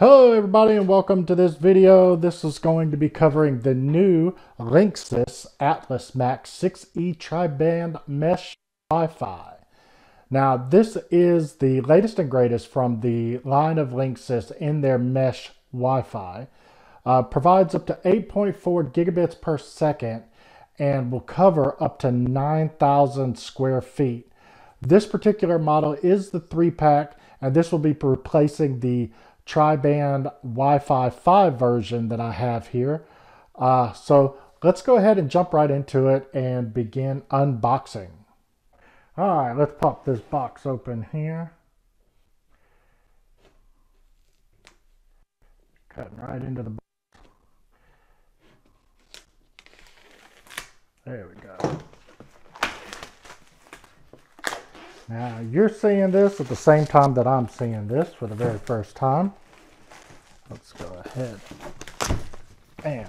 Hello everybody and welcome to this video. This is going to be covering the new Linksys Atlas Max 6E Tri-Band Mesh Wi-Fi. Now this is the latest and greatest from the line of Linksys in their mesh Wi-Fi. Uh, provides up to 8.4 gigabits per second and will cover up to 9,000 square feet. This particular model is the three pack and this will be replacing the tri-band Wi-Fi 5 version that I have here. Uh, so let's go ahead and jump right into it and begin unboxing. All right, let's pop this box open here. Cutting right into the box. There we go. Now you're seeing this at the same time that I'm seeing this for the very first time. Let's go ahead and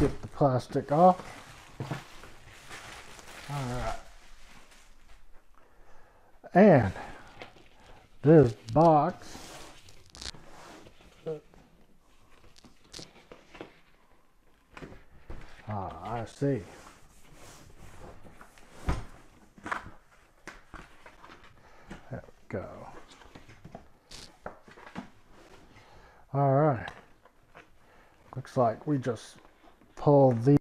get the plastic off. All right. And this box Ah, I see. There we go. All right. Looks like we just pull these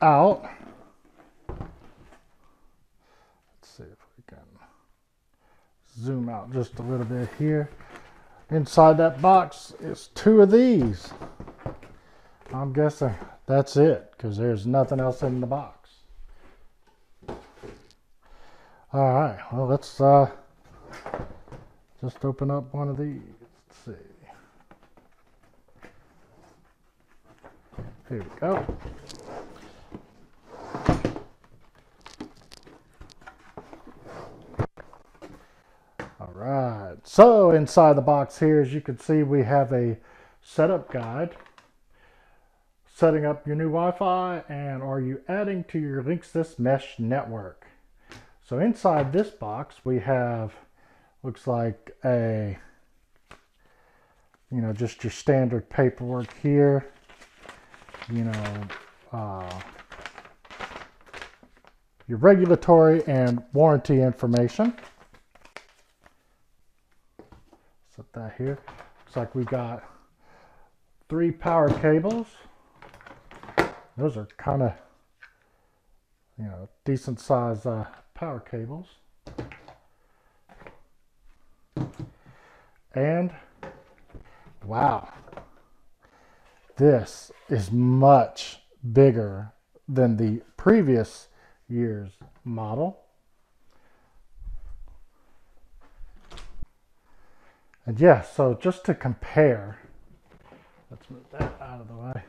out. Let's see if we can zoom out just a little bit here. Inside that box is two of these. I'm guessing that's it because there's nothing else in the box. All right, well, let's uh, just open up one of these. Let's see. Here we go. All right, so inside the box here, as you can see, we have a setup guide. Setting up your new Wi-Fi and are you adding to your Linksys Mesh network? So inside this box, we have looks like a you know just your standard paperwork here you know uh, your regulatory and warranty information. Set that here. Looks like we got three power cables. Those are kind of you know decent size uh, power cables. And wow, this is much bigger than the previous year's model. And yeah, so just to compare, let's move that out of the way.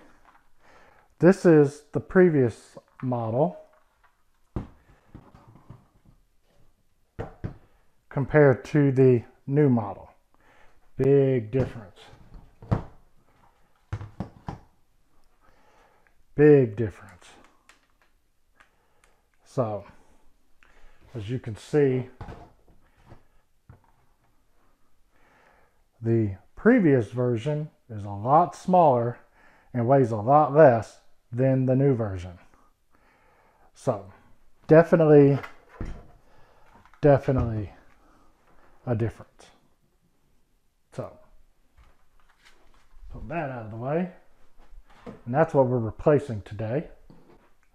This is the previous model compared to the new model. Big difference. Big difference. So, as you can see, the previous version is a lot smaller and weighs a lot less than the new version. So, definitely, definitely a difference. So, put that out of the way. And that's what we're replacing today.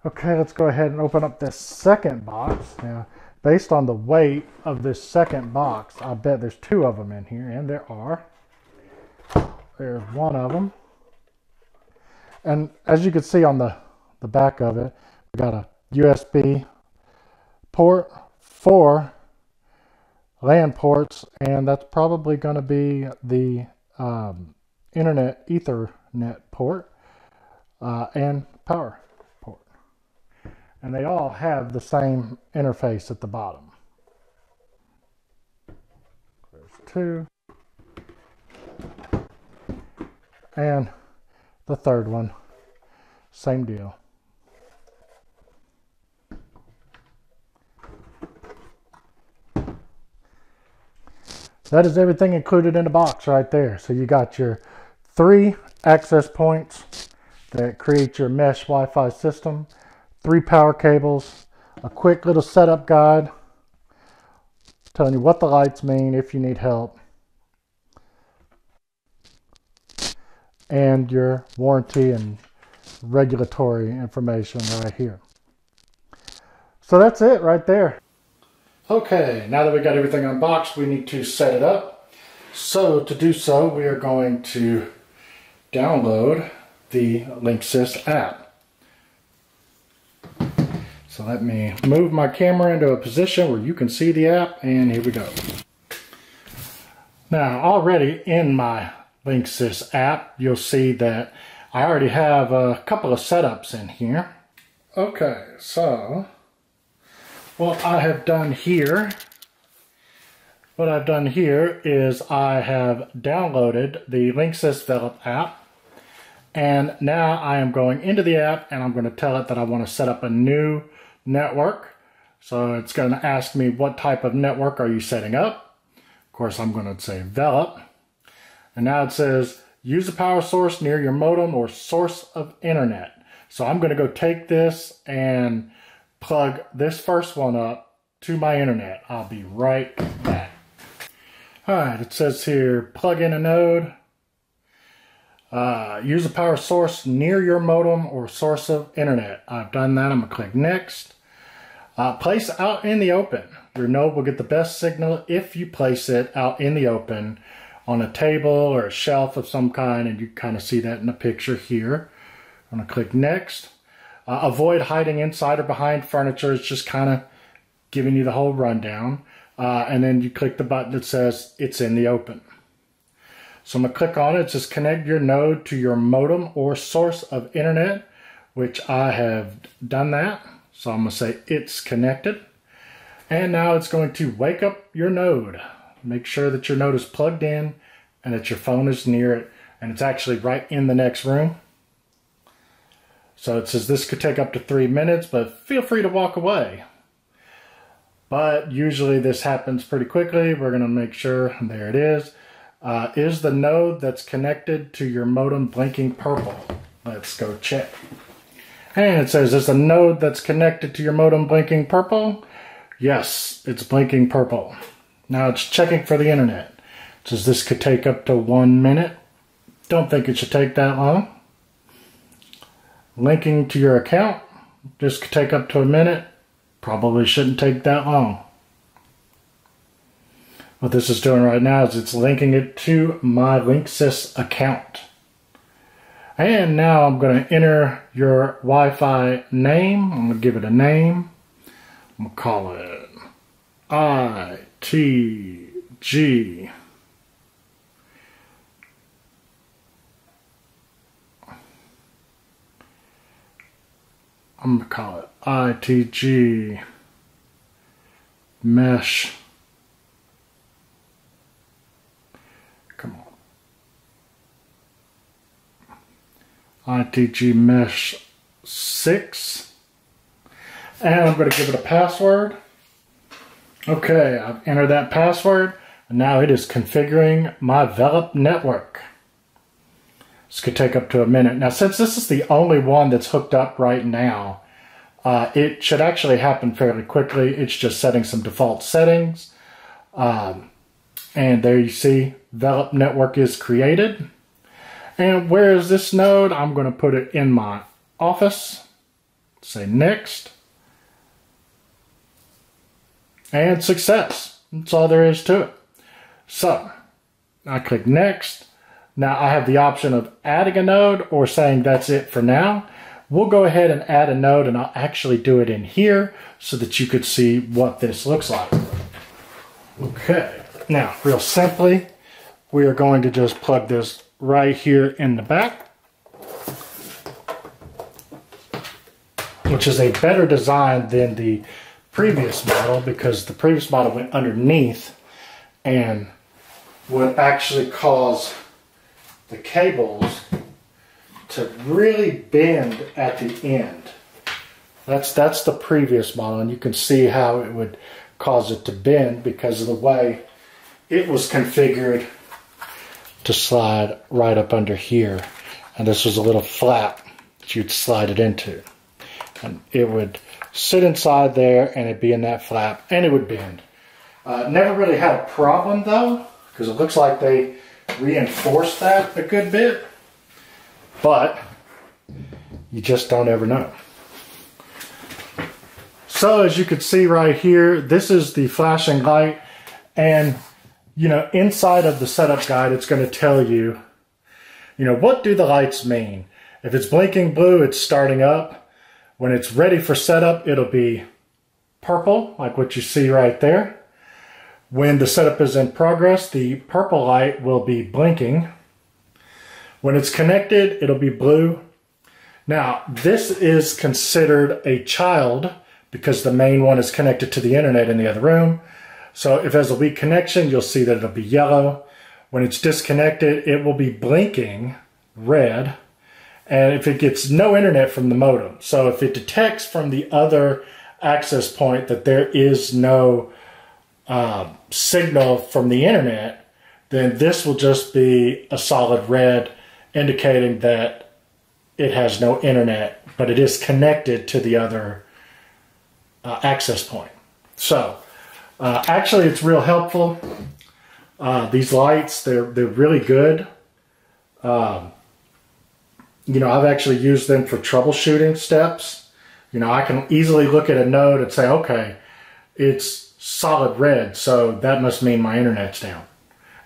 Okay, let's go ahead and open up this second box. Now, based on the weight of this second box, I bet there's two of them in here, and there are. There's one of them. And as you can see on the, the back of it, we got a USB port, four LAN ports, and that's probably going to be the um, Internet Ethernet port uh, and power port. And they all have the same interface at the bottom. There's two. And the third one, same deal. that is everything included in the box right there. So you got your three access points that creates your mesh Wi-Fi system, three power cables, a quick little setup guide telling you what the lights mean if you need help, and your warranty and regulatory information right here. So that's it right there. Okay, now that we got everything unboxed, we need to set it up. So to do so, we are going to download the Linksys app. So let me move my camera into a position where you can see the app, and here we go. Now, already in my Linksys app, you'll see that I already have a couple of setups in here. Okay, so what I have done here, what I've done here is I have downloaded the Linksys Velop app and now I am going into the app and I'm going to tell it that I want to set up a new network. So it's going to ask me what type of network are you setting up. Of course, I'm going to say Velop. And now it says use a power source near your modem or source of internet. So I'm going to go take this and plug this first one up to my internet. I'll be right back. All right, it says here, plug in a node. Uh, use a power source near your modem or source of internet. I've done that. I'm going to click next. Uh, place out in the open. Your node will get the best signal if you place it out in the open on a table or a shelf of some kind, and you kind of see that in the picture here. I'm going to click next. Uh, avoid hiding inside or behind furniture. It's just kind of giving you the whole rundown. Uh, and then you click the button that says it's in the open. So I'm to click on it. It says connect your node to your modem or source of internet, which I have done that. So I'm to say it's connected. And now it's going to wake up your node. Make sure that your node is plugged in and that your phone is near it and it's actually right in the next room. So it says this could take up to three minutes, but feel free to walk away. But usually this happens pretty quickly. We're to make sure, there it is. Uh, is the node that's connected to your modem blinking purple? Let's go check. And it says, is the node that's connected to your modem blinking purple? Yes, it's blinking purple. Now it's checking for the internet. It says this could take up to one minute. Don't think it should take that long. Linking to your account. This could take up to a minute. Probably shouldn't take that long. What this is doing right now is it's linking it to my Linksys account. And now I'm going to enter your Wi-Fi name. I'm going to give it a name. I'm going to call it ITG. I'm going to call it ITG Mesh ITG Mesh 6. And I'm going to give it a password. Okay, I've entered that password. And now it is configuring my Velop network. This could take up to a minute. Now, since this is the only one that's hooked up right now, uh, it should actually happen fairly quickly. It's just setting some default settings. Um, and there you see, Velop network is created. And where is this node? I'm going to put it in my office. Say next. And success. That's all there is to it. So, I click next. Now I have the option of adding a node or saying that's it for now. We'll go ahead and add a node and I'll actually do it in here so that you could see what this looks like. Okay, now real simply, we are going to just plug this right here in the back, which is a better design than the previous model because the previous model went underneath and would actually cause the cables to really bend at the end. That's, that's the previous model and you can see how it would cause it to bend because of the way it was configured to slide right up under here. And this was a little flap that you'd slide it into. And it would sit inside there and it'd be in that flap and it would bend. Uh, never really had a problem though, because it looks like they reinforced that a good bit. But you just don't ever know. So as you can see right here, this is the flashing light and you know, inside of the setup guide, it's going to tell you, you know, what do the lights mean? If it's blinking blue, it's starting up. When it's ready for setup, it'll be purple, like what you see right there. When the setup is in progress, the purple light will be blinking. When it's connected, it'll be blue. Now, this is considered a child because the main one is connected to the internet in the other room. So if has a weak connection, you'll see that it'll be yellow. When it's disconnected, it will be blinking red. And if it gets no internet from the modem, so if it detects from the other access point that there is no uh, signal from the internet, then this will just be a solid red indicating that it has no internet, but it is connected to the other uh, access point. So uh, actually, it's real helpful. Uh, these lights, they're, they're really good. Um, you know, I've actually used them for troubleshooting steps. You know, I can easily look at a node and say, okay, it's solid red, so that must mean my internet's down.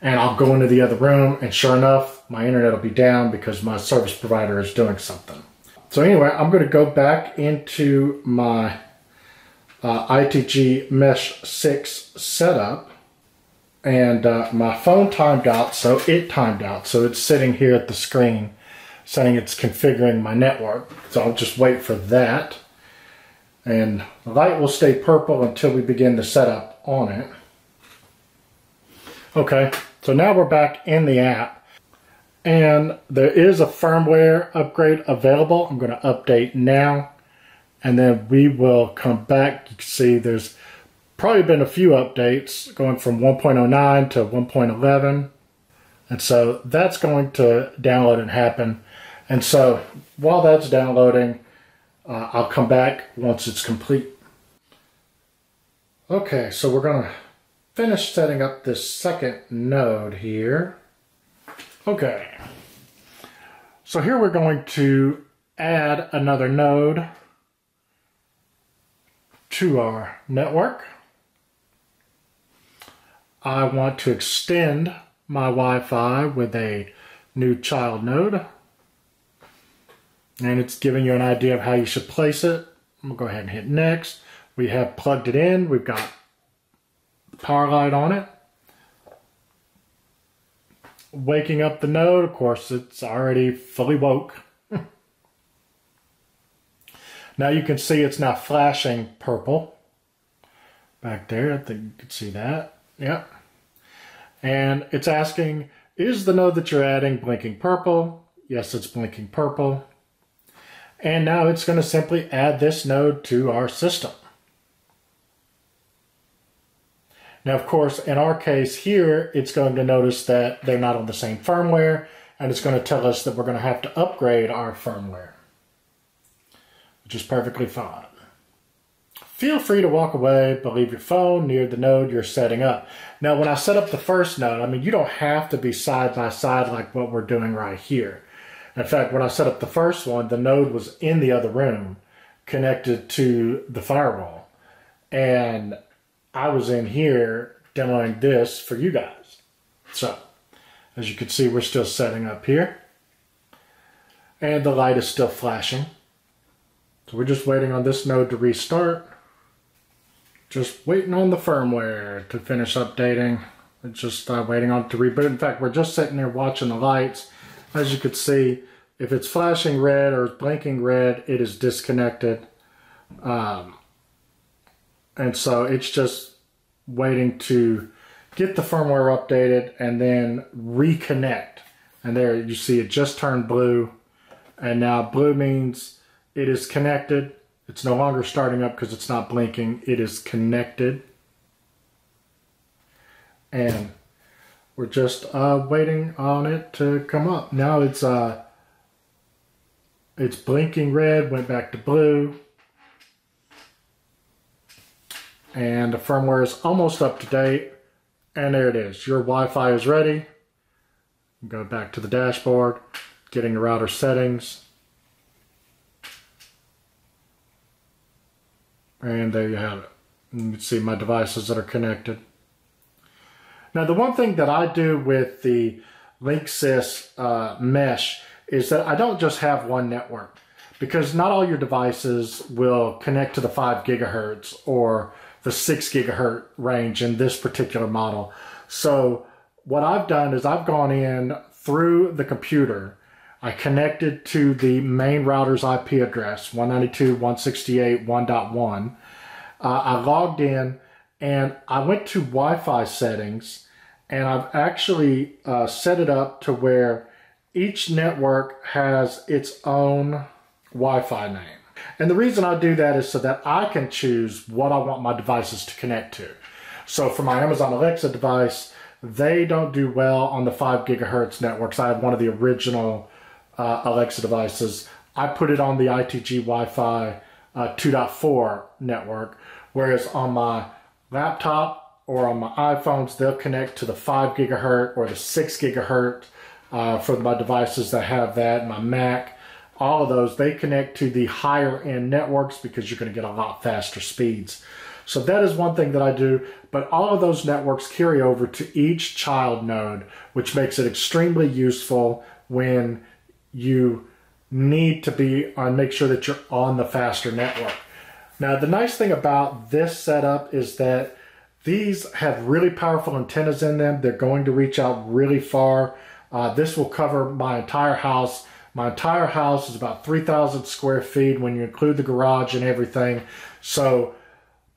And I'll go into the other room, and sure enough, my internet will be down because my service provider is doing something. So anyway, I'm going to go back into my uh, ITG Mesh 6 setup and uh, my phone timed out so it timed out. So it's sitting here at the screen saying it's configuring my network. So I'll just wait for that. And the light will stay purple until we begin the setup on it. Okay so now we're back in the app. And there is a firmware upgrade available. I'm going to update now and then we will come back. You can see there's probably been a few updates going from 1.09 to 1.11. And so that's going to download and happen. And so while that's downloading, uh, I'll come back once it's complete. Okay, so we're going to finish setting up this second node here. Okay, so here we're going to add another node to our network. I want to extend my Wi-Fi with a new child node. And it's giving you an idea of how you should place it. I'm to go ahead and hit next. We have plugged it in. We've got power light on it. Waking up the node, of course, it's already fully woke. Now you can see it's now flashing purple back there. I think you can see that. Yep. And it's asking, is the node that you're adding blinking purple? Yes, it's blinking purple. And now it's going to simply add this node to our system. Now, of course, in our case here, it's going to notice that they're not on the same firmware, and it's going to tell us that we're going to have to upgrade our firmware is perfectly fine. Feel free to walk away, but leave your phone near the node you're setting up. Now, when I set up the first node, I mean, you don't have to be side by side like what we're doing right here. In fact, when I set up the first one, the node was in the other room connected to the firewall. And I was in here demoing this for you guys. So, as you can see, we're still setting up here. And the light is still flashing. So we're just waiting on this node to restart. Just waiting on the firmware to finish updating. It's just uh, waiting on to reboot. In fact, we're just sitting there watching the lights. As you can see, if it's flashing red or blinking red, it is disconnected. Um, and so it's just waiting to get the firmware updated and then reconnect. And there you see it just turned blue. And now blue means it is connected. It's no longer starting up because it's not blinking. It is connected. And we're just uh, waiting on it to come up. Now it's uh, it's blinking red, went back to blue. And the firmware is almost up to date. And there it is. Your Wi-Fi is ready. Go back to the dashboard, getting the router settings. And there you have it. You can see my devices that are connected. Now, the one thing that I do with the Linksys uh, mesh is that I don't just have one network because not all your devices will connect to the 5 gigahertz or the 6 gigahertz range in this particular model. So what I've done is I've gone in through the computer. I connected to the main router's IP address, 192.168.1.1. Uh, I logged in and I went to Wi-Fi settings and I've actually uh, set it up to where each network has its own Wi-Fi name. And the reason I do that is so that I can choose what I want my devices to connect to. So for my Amazon Alexa device, they don't do well on the 5 gigahertz networks. I have one of the original uh, Alexa devices. I put it on the ITG Wi-Fi uh, 2.4 network, whereas on my laptop or on my iPhones, they'll connect to the 5 gigahertz or the 6 gigahertz uh, for my devices that have that, my Mac, all of those, they connect to the higher end networks because you're going to get a lot faster speeds. So that is one thing that I do, but all of those networks carry over to each child node, which makes it extremely useful when you need to be on make sure that you're on the faster network. Now, the nice thing about this setup is that these have really powerful antennas in them. They're going to reach out really far. Uh, this will cover my entire house. My entire house is about 3,000 square feet when you include the garage and everything. So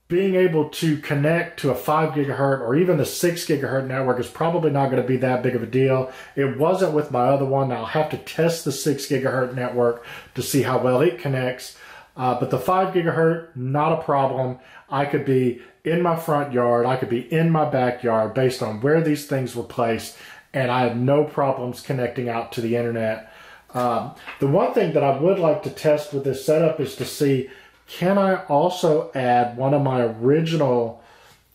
being able to connect to a 5 gigahertz or even the 6 gigahertz network is probably not going to be that big of a deal. It wasn't with my other one. I'll have to test the 6 gigahertz network to see how well it connects. Uh, but the 5 gigahertz, not a problem. I could be in my front yard, I could be in my backyard based on where these things were placed and I have no problems connecting out to the internet. Um, the one thing that I would like to test with this setup is to see can I also add one of my original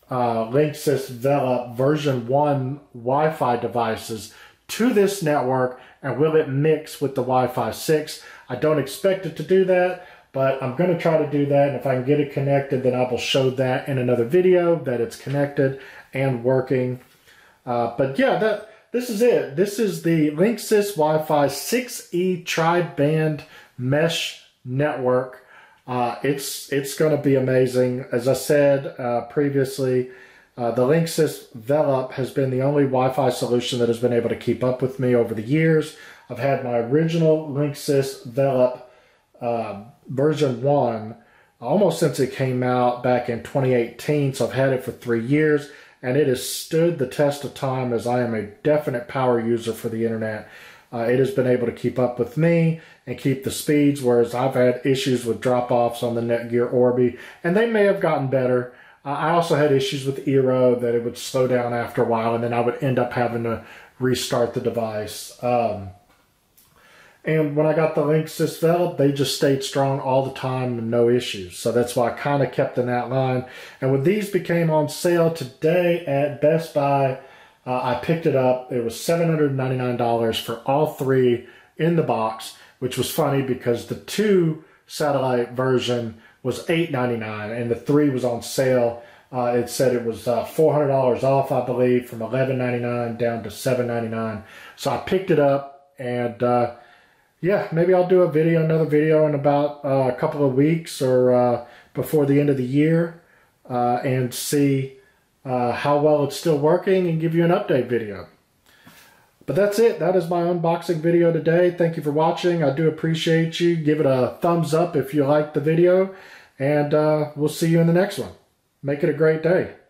uh, Linksys Velop version 1 Wi-Fi devices to this network and will it mix with the Wi-Fi 6? I don't expect it to do that, but I'm going to try to do that. And if I can get it connected, then I will show that in another video that it's connected and working. Uh, but yeah, that this is it. This is the Linksys Wi-Fi 6E tri-band mesh network. Uh, it's it's going to be amazing. As I said uh, previously, uh, the Linksys Velop has been the only Wi-Fi solution that has been able to keep up with me over the years. I've had my original Linksys Velop uh, version 1 almost since it came out back in 2018, so I've had it for three years and it has stood the test of time as I am a definite power user for the internet. Uh, it has been able to keep up with me and keep the speeds, whereas I've had issues with drop-offs on the Netgear Orbi, and they may have gotten better. Uh, I also had issues with Eero that it would slow down after a while, and then I would end up having to restart the device. Um, and when I got the Linksys Velop, they just stayed strong all the time and no issues. So that's why I kind of kept in that line. And when these became on sale today at Best Buy, uh, I picked it up. It was $799 for all three in the box, which was funny because the two satellite version was 899 and the three was on sale. Uh, it said it was uh, $400 off, I believe, from $11.99 down to $7.99. So I picked it up and uh, yeah, maybe I'll do a video, another video in about uh, a couple of weeks or uh, before the end of the year uh, and see uh, how well it's still working and give you an update video. But that's it. That is my unboxing video today. Thank you for watching. I do appreciate you. Give it a thumbs up if you liked the video. And uh, we'll see you in the next one. Make it a great day.